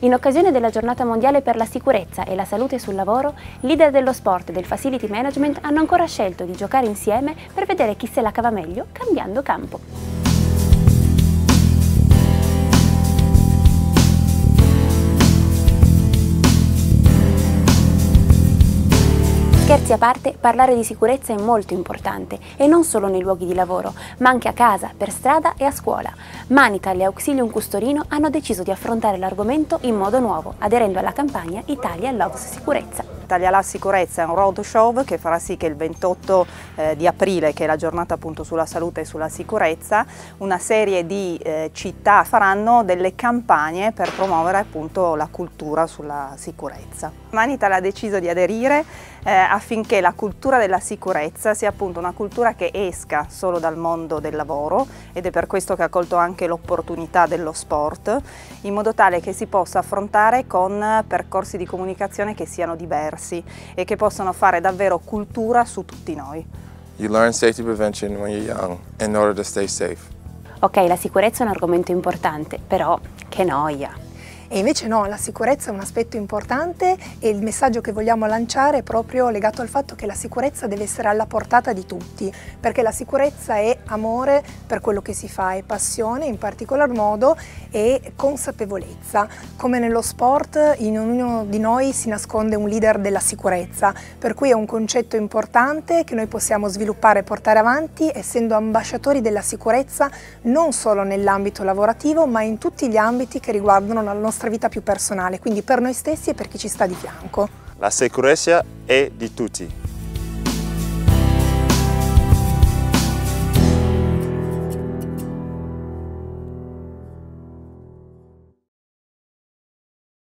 In occasione della giornata mondiale per la sicurezza e la salute sul lavoro, leader dello sport e del facility management hanno ancora scelto di giocare insieme per vedere chi se la cava meglio cambiando campo. Scherzi a parte, parlare di sicurezza è molto importante e non solo nei luoghi di lavoro, ma anche a casa, per strada e a scuola. Manital e Auxilium Custorino hanno deciso di affrontare l'argomento in modo nuovo, aderendo alla campagna Italia Loves Sicurezza. Italia La Sicurezza è un road show che farà sì che il 28 eh, di aprile, che è la giornata appunto sulla salute e sulla sicurezza, una serie di eh, città faranno delle campagne per promuovere appunto la cultura sulla sicurezza. Manital ha deciso di aderire eh, affinché la cultura della sicurezza sia appunto una cultura che esca solo dal mondo del lavoro ed è per questo che ha colto anche l'opportunità dello sport, in modo tale che si possa affrontare con percorsi di comunicazione che siano diversi diversi e che possono fare davvero cultura su tutti noi. You learn safety prevention when you're young in order to stay safe. Ok, la sicurezza è un argomento importante, però che noia. E invece no, la sicurezza è un aspetto importante e il messaggio che vogliamo lanciare è proprio legato al fatto che la sicurezza deve essere alla portata di tutti, perché la sicurezza è amore per quello che si fa, è passione in particolar modo e consapevolezza. Come nello sport in ognuno di noi si nasconde un leader della sicurezza, per cui è un concetto importante che noi possiamo sviluppare e portare avanti essendo ambasciatori della sicurezza non solo nell'ambito lavorativo ma in tutti gli ambiti che riguardano la nostra nostra vita più personale, quindi per noi stessi e per chi ci sta di fianco. La sicurezza è di tutti.